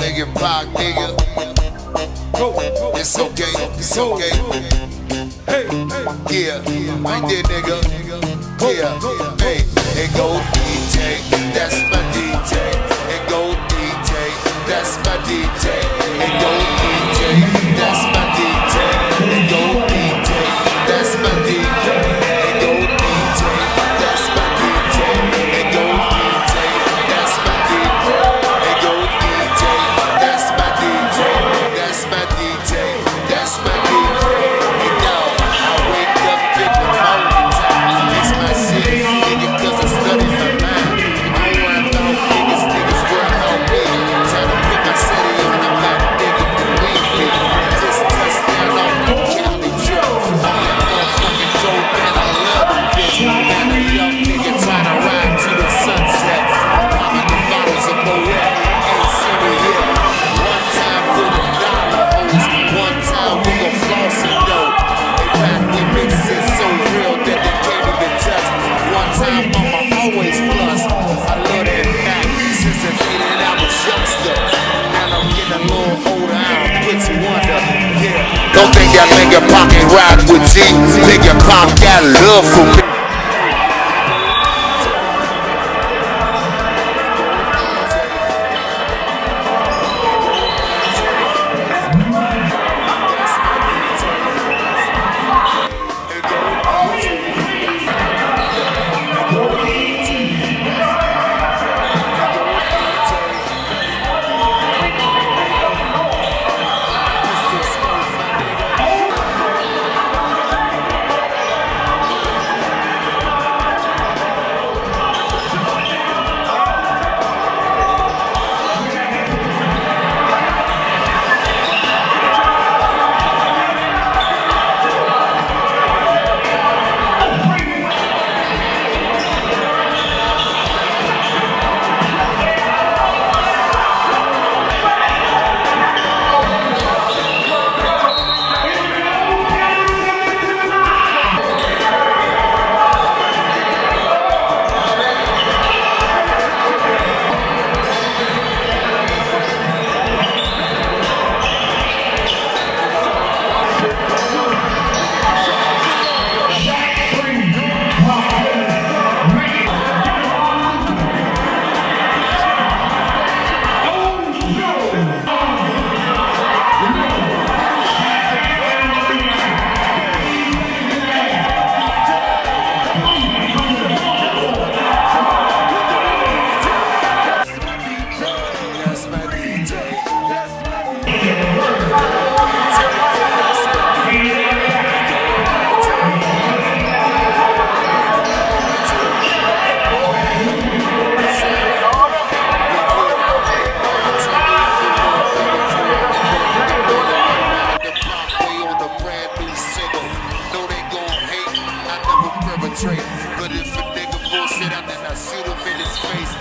Nigga block, nigga. It's okay, it's okay. Yeah, right there, nigga. Yeah, hey, it go DJ. That's my DJ. young nigga pop ride with G. Nigga pop got love for me. But if a nigga bullshit, I then I shoot him in his face.